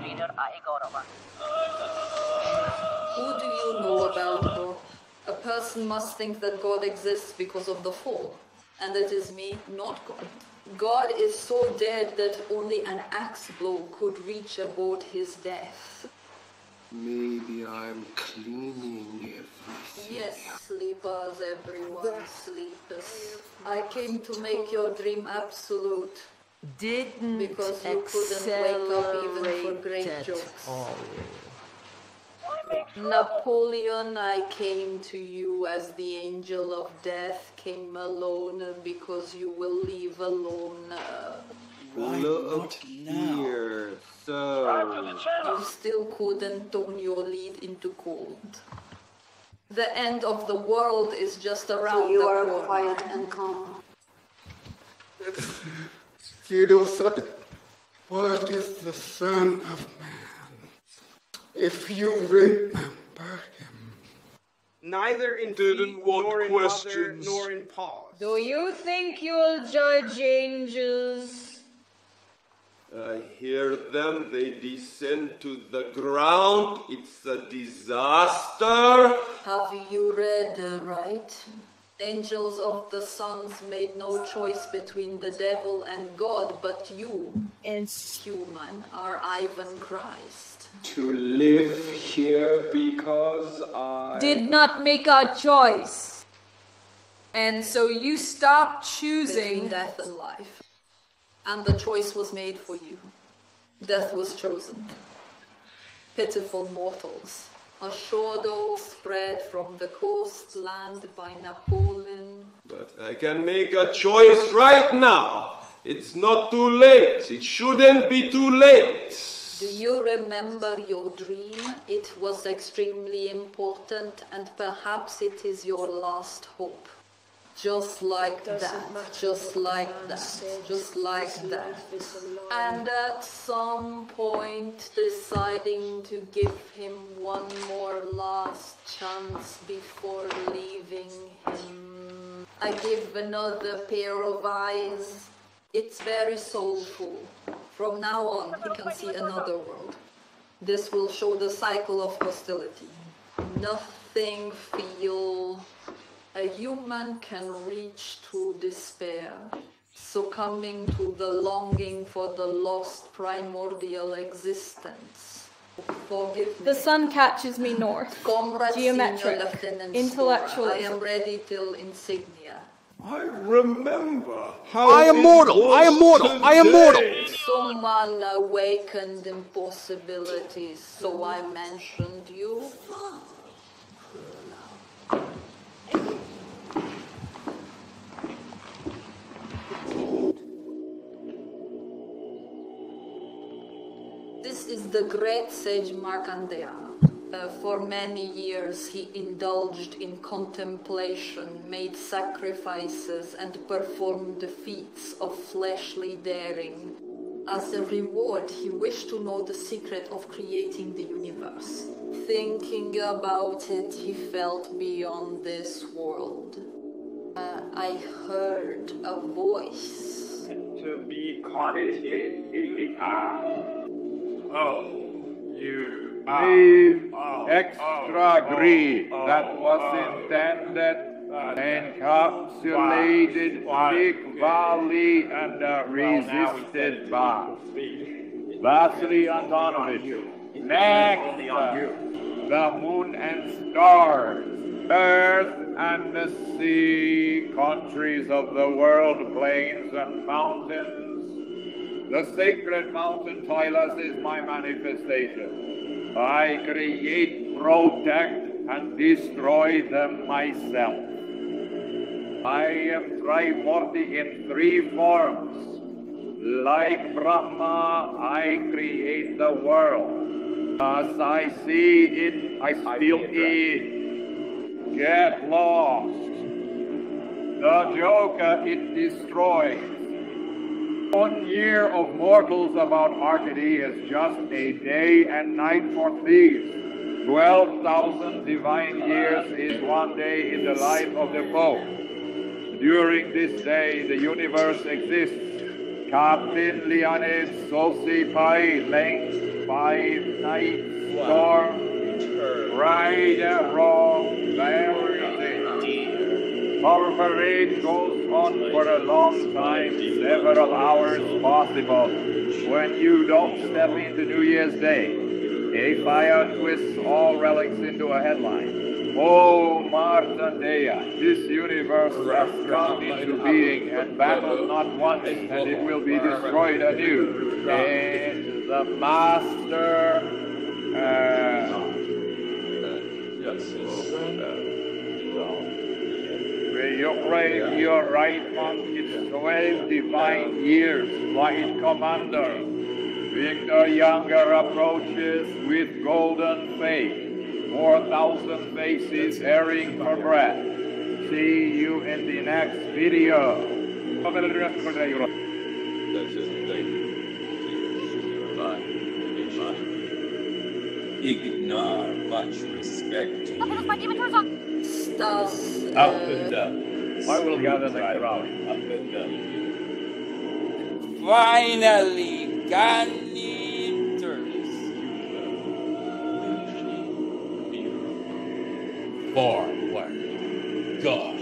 Ascending Proofreader Aegorova. Who do you know about God? A person must think that God exists because of the fall, and it is me, not God. God is so dead that only an axe blow could reach about his death. Maybe I'm cleaning everything. Yes, sleepers, everyone sleepers. I came to make your dream absolute Didn't because you couldn't wake up even for accelerate great jokes. all. Napoleon, I came to you as the angel of death came alone because you will leave alone. uh, Look here, so You still couldn't turn your lead into cold. The end of the world is just around you the are corner. quiet and calm. Kirusan, what is the Son of Man? If you remember him. Neither in Didn't feet, want nor in mother, questions. nor in pause. Do you think you'll judge angels? I hear them, they descend to the ground. It's a disaster. Have you read uh, right? Angels of the sons made no choice between the devil and God, but you, And human, are Ivan Christ. To live here because I. did not make a choice. And so you stopped Between choosing. death and life. And the choice was made for you. Death was chosen. Pitiful mortals. A shadow spread from the coastland by Napoleon. But I can make a choice right now. It's not too late. It shouldn't be too late. Do you remember your dream? It was extremely important, and perhaps it is your last hope. Just like that, just like that, just like that. And at some point, deciding to give him one more last chance before leaving him. I give another pair of eyes. It's very soulful. From now on, he can see another world. This will show the cycle of hostility. Nothing feel. A human can reach to despair, succumbing to the longing for the lost primordial existence. Forgive me. The sun catches me north. Comrade Geometric, Senior Lieutenant intellectualism. Stora, I am ready till insignia. I remember I am mortal. I am mortal. I am mortal. Someone awakened impossibilities, so I mentioned you. This is the great sage Markandeya. Uh, for many years, he indulged in contemplation, made sacrifices, and performed feats of fleshly daring. As a reward, he wished to know the secret of creating the universe. Thinking about it, he felt beyond this world. Uh, I heard a voice. To be quantitative. Oh, you. Leave extra greed that was intended, uh, encapsulated Big Valley and uh, resisted by Vasily Antonovich. Next, the moon and stars, earth and the sea, countries of the world, plains and mountains. The sacred mountain Tylos is my manifestation. I create, protect, and destroy them myself. I am Trimurti in three forms. Like Brahma, I create the world. As I see it, I still eat. Get lost. The Joker it destroys. One year of mortals about Arcady is just a day and night for thieves. Twelve thousand divine years is one day in the life of the Pope. During this day, the universe exists. Captain Leonid Sosi Pai length five night storm. Right and wrong, everything. Our parade goes on for a long time, several hours possible. When you don't step into New Year's Day, a fire twists all relics into a headline. Oh, Marta Dea, this universe has come into being and battled not once, and it will be destroyed anew. And the Master, uh, May you praise your right monk its twelve divine years, Light Commander. Victor Younger approaches with golden faith. Four thousand faces herring for breath. See you in the next video. Ignore much respect. Stas, Up and down. I will gather the crowd. Up and down. Finally, Gandhi enters. Forward. Go.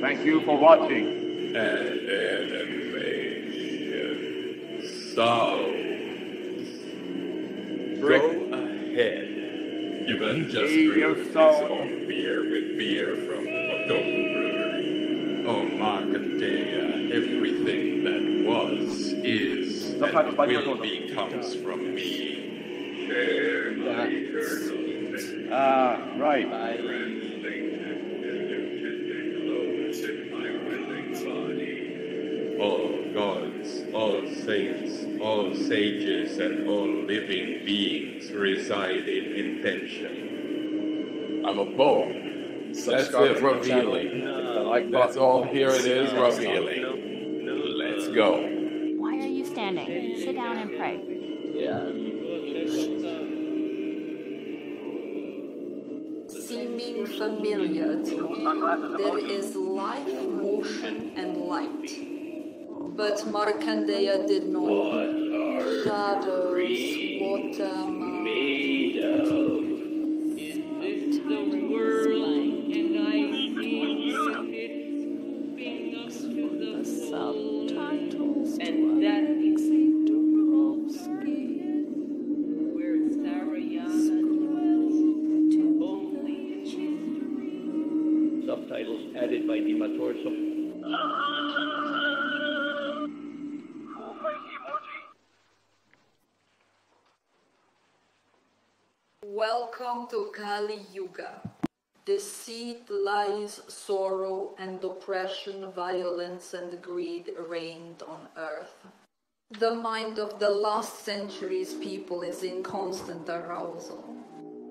Thank you for watching. And an animation. Sounds. You can just Be drink your this soul. own beer with beer from October Brewery. Oh, Markandeya, everything that was, is, and will be comes from me. Share my eternal Ah, right. All gods, all saints, all sages, and all living beings reside in intention. I'm a bull. That's it, revealing. Like That's all. Here it is, revealing. Let's go. Why are you standing? Sit down and pray. seeming familiar to me. There is life, motion, and light. But Markandeya did not What know. Shadows, water, of? is this the world and i feel it creeping us to the soul Subtitles And that exactly where Narayana to only change. Subtitles added by Dima Torzok. Welcome to Kali Yuga. Deceit, lies, sorrow, and oppression, violence, and greed reigned on earth. The mind of the last century's people is in constant arousal.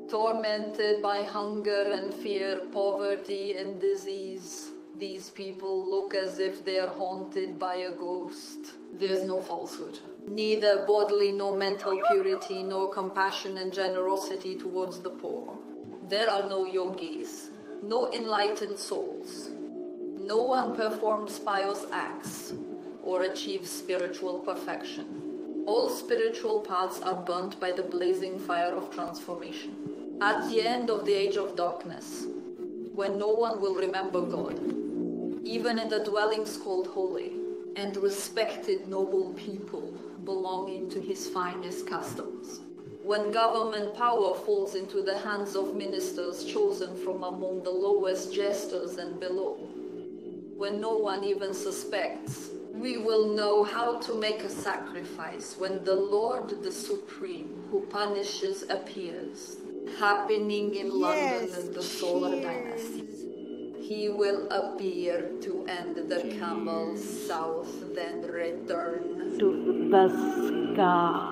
Tormented by hunger and fear, poverty and disease, these people look as if they are haunted by a ghost. There's no falsehood. Neither bodily nor mental purity, nor compassion and generosity towards the poor. There are no yogis, no enlightened souls. No one performs pious acts or achieves spiritual perfection. All spiritual paths are burnt by the blazing fire of transformation. At the end of the age of darkness, when no one will remember God, even in the dwellings called holy, and respected noble people belonging to his finest customs. When government power falls into the hands of ministers chosen from among the lowest jesters and below, when no one even suspects, we will know how to make a sacrifice when the Lord the Supreme, who punishes, appears, happening in London in the Solar Dynasty. He will appear to end the camel's south, then return to the sky.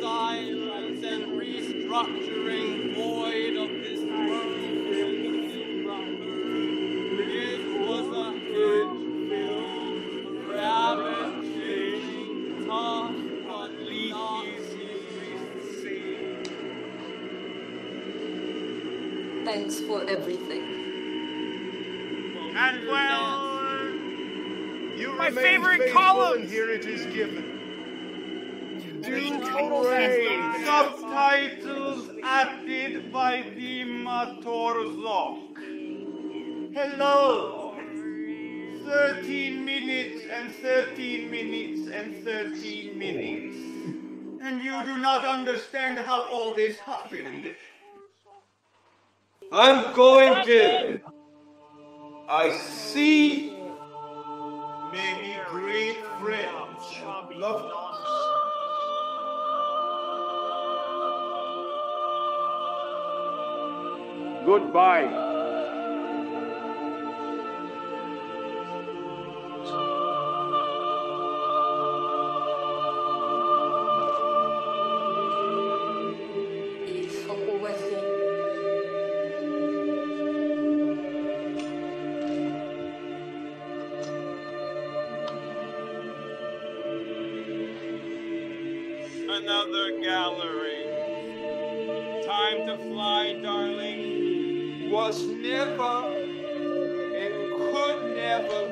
silence and restructuring void of this world. Thanks for everything. And well, you my favorite column. Here it is given. Added by Dima Torzok. Hello. 13 minutes and 13 minutes and 13 minutes. And you do not understand how all this happened. I'm going to. I see Many great friends. Love Goodbye. Il faut revenir. Another gallery. Time to fly, Was never and could never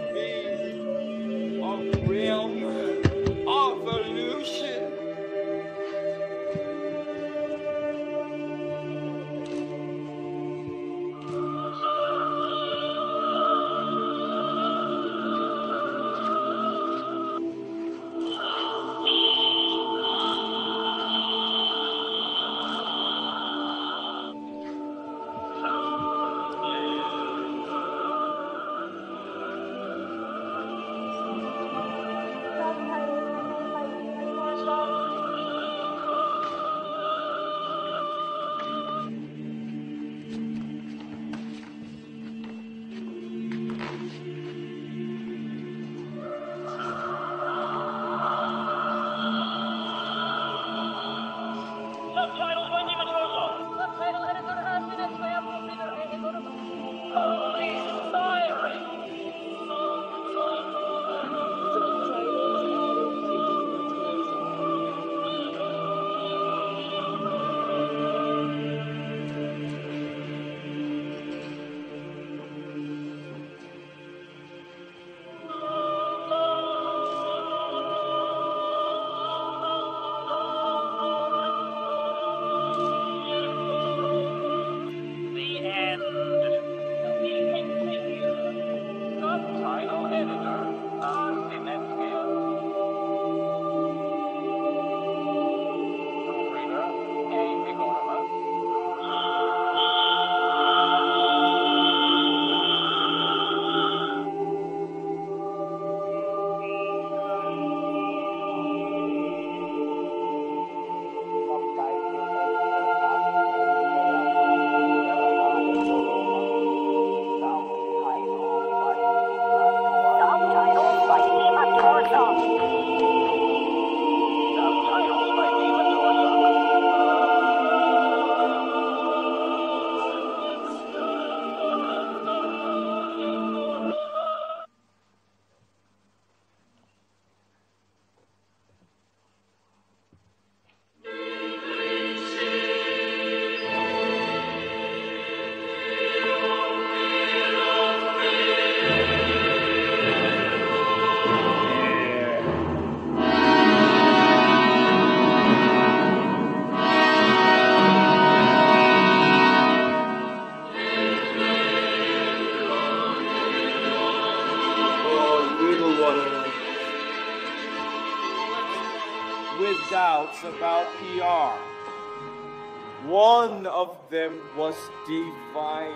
was divine.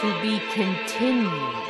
To be continued.